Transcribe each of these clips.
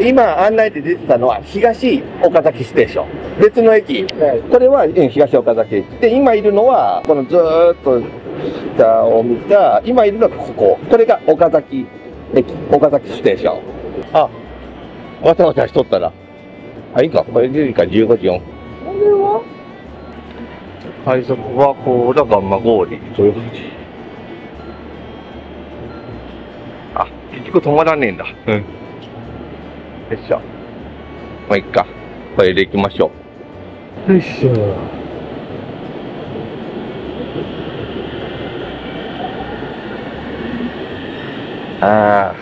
今案内で出てたのは東岡崎ステーション。別の駅。これはうん東岡崎駅。で、今いるのは、このずーっと下を見た、今いるのがここ。これが岡崎駅、岡崎ステーション。あ、わたわたしとったら。あ、いいか。これでいいか、15時4。これは？快速はこうだ、ガンマ氷。そういう感じ。あ、結局止まらねえんだ。うん。よいしょ。まあ、いっか。これで行きましょう。よいしょ。ああ。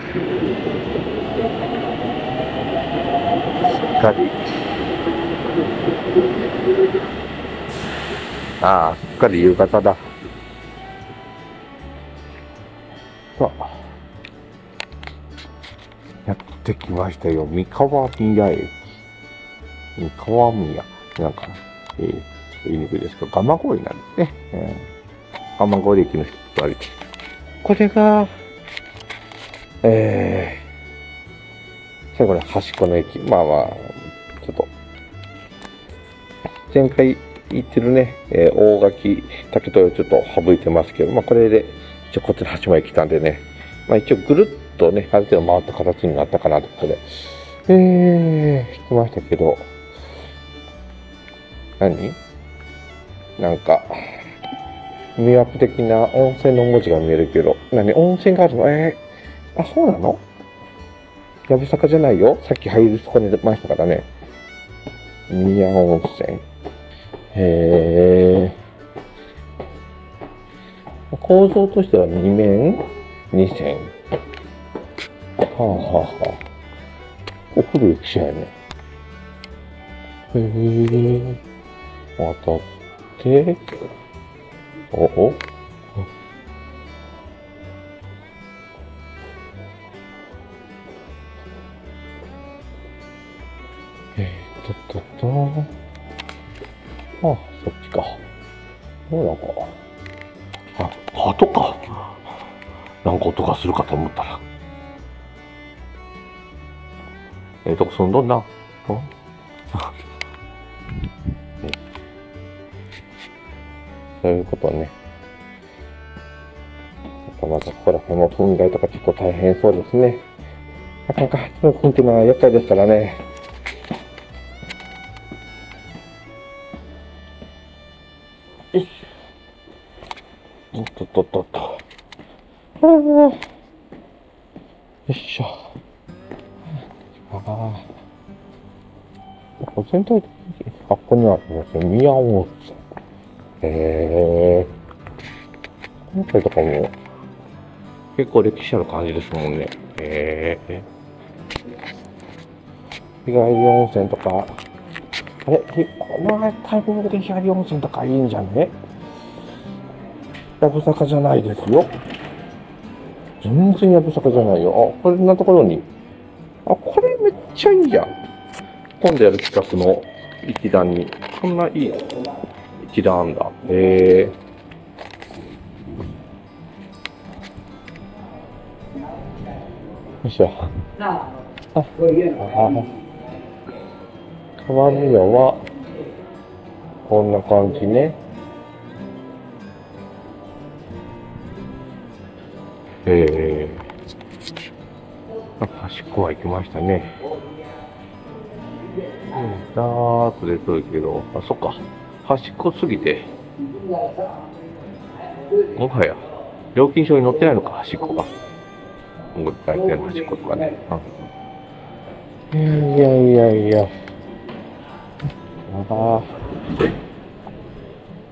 しっかり。ああ、すっかり夕方だ。やってきましたよ。三河宮駅。三河宮。なんか、えー、言いにくいですけど、蒲郡なんですね。えー、蒲郡駅の人て。これが、えー、最後の端っこの駅。まあまあ、ちょっと、前回言ってるね、えー、大垣、竹豊ちょっと省いてますけど、まあこれで、一応こっちの端まで来たんでね、まあ一応ぐるっととね、ある程度回った形になったかなということで、えー、引きましたけど、何？なんか、迷惑的な温泉の文字が見えるけど、何？温泉があるの？えー、あ、そうなの？やぶさかじゃないよ。さっき入るとこに出ましたからね。宮温泉。へー。構造としては2面？2線。はあはあはあ。こ古い駅舎やね。へー。渡って、おおえー、っとっとっと。あ、そっちか。どうなんか。あ、鳩か。なんか音がするかと思ったら。ええとこ住んどんな？ん？そういうことね。またここら辺も踏んだりとか結構大変そうですね。なかなか初の踏んっていうのは厄介ですからね。よし。おっとっとっとっと。よいしょ。ああ。全体的に、あ、ここにありますよ。宮温泉。へえ。今回とかも、結構歴史ある感じですもんね。へえ。日帰り温泉とか、あれ、このタイミングで日帰り温泉とかいいんじゃね？やぶさかじゃないですよ。全然やぶさかじゃないよ。あ、こんなところに。ちゃいいじゃん。今度やる企画の一覧に。こんないい一覧あんだ。へえ。よいしょ。あ、あ、川宮は、こんな感じね。ええー。端っこは行きましたね。うん、ーっと出とるけど、あ、そっか。端っこすぎて、もはや、料金書に載ってないのか、端っこが。大体の端っことかね。いやいやいやいや。ああ。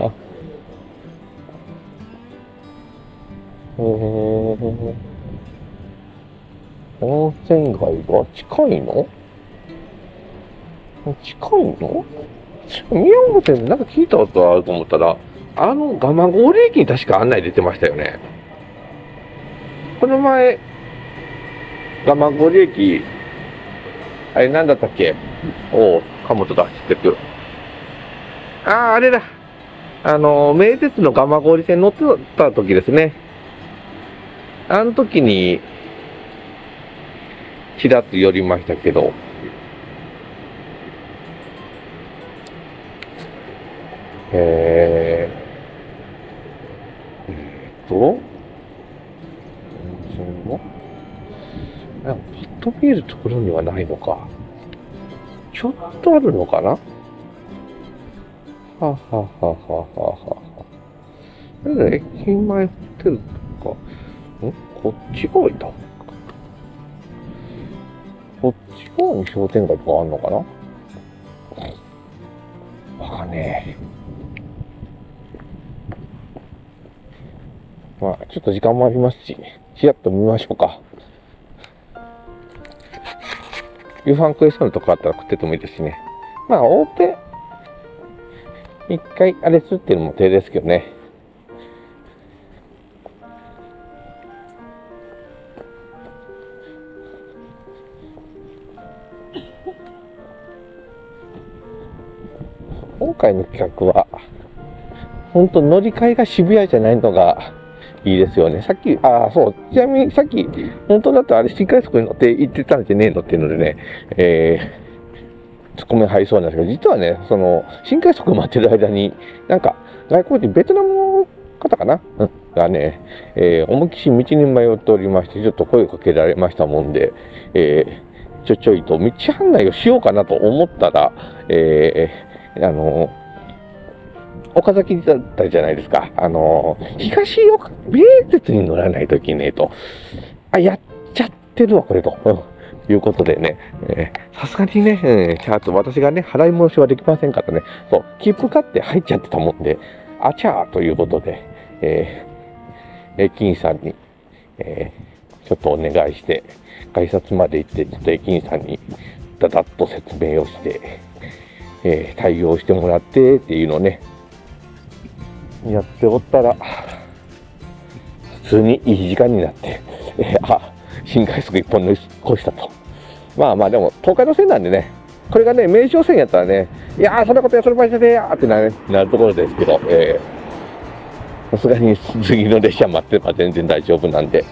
あ。え、温泉街が近いの？近いの？宮本先生なんか聞いたことあると思ったら、あの蒲郡駅に確か案内出てましたよね。この前、蒲郡駅、あれなんだったっけ？おう、貨物だ、知ってる。ああ、あれだ。あの、名鉄の蒲郡線乗ってた時ですね。あの時に、ちらっと寄りましたけど、えー、えー、っと、温泉はパッと見えるところにはないのか。ちょっとあるのかな？ははははははは。駅前ホテルとか、ん？こっち側いたこっち側に商店街とかあんのかな？わかんねえ。まあ、ちょっと時間もありますし、ちらっと見ましょうか。夕飯食えそうなとこあったら食っててもいいですしね。まあ、大手、一回あれすっていうのも手ですけどね。今回の企画は、本当乗り換えが渋谷じゃないのがいいですよね。さっき、ああ、そう。ちなみにさっき、本当だとあれ新快速に乗って行ってたんじゃねえのっていうのでね、えー、ツッコミ入りそうなんですけど、実はね、その、新快速待ってる間に、なんか、外国人、ベトナムの方かな、うん、がね、えー、思いっきし道に迷っておりまして、ちょっと声をかけられましたもんで、えー、ちょちょいと道案内をしようかなと思ったら、えー、あの岡崎だったじゃないですか。あの、東岡、名鉄に乗らないといけねえと。あ、やっちゃってるわ、これと。うん、いうことでね、さすがにね、えー、ちゃんと私がね、払い戻しはできませんからね、そう、切符買って入っちゃってたもんで、あちゃーということで、えー、駅員さんに、えー、ちょっとお願いして、改札まで行って、ちょっと駅員さんに、だだっと説明をして、えー、対応してもらってっていうのをね、やっておったら、普通にいい時間になって、えー、あ、新快速一本乗り越したと。まあまあでも、東海道線なんでね、これがね、名称線やったらね、いやー、そんなことやそれ場所でやーってなるなるところですけど、え、さすがに次の列車待ってれば全然大丈夫なんで、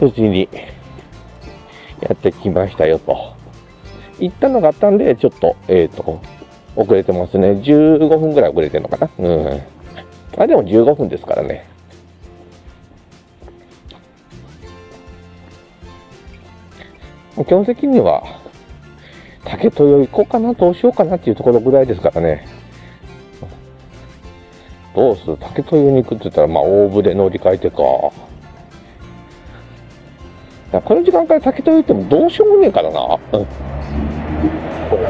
無事にやってきましたよと。行ったのがあったんで、ちょっと、えっ、ー、と、遅れてますね。15分ぐらい遅れてるのかな？うん。あ、でも15分ですからね。基本的には、竹豊行こうかな、どうしようかなっていうところぐらいですからね。どうする？竹豊に行くって言ったら、まあ、大船乗り換えてか。この時間から竹豊行ってもどうしようもねえからな。うん。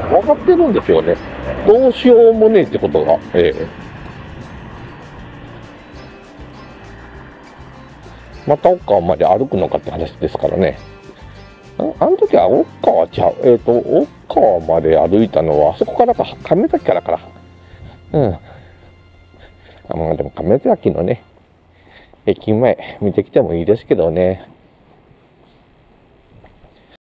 分かってるんですよね。どうしようもねえってことが。ええまた奥川まで歩くのかって話ですからね。あの時は奥川ちゃう。えっ、ー、と、奥川まで歩いたのは、あそこからか、亀崎からかな。うん。あまあでも亀崎のね、駅前見てきてもいいですけどね。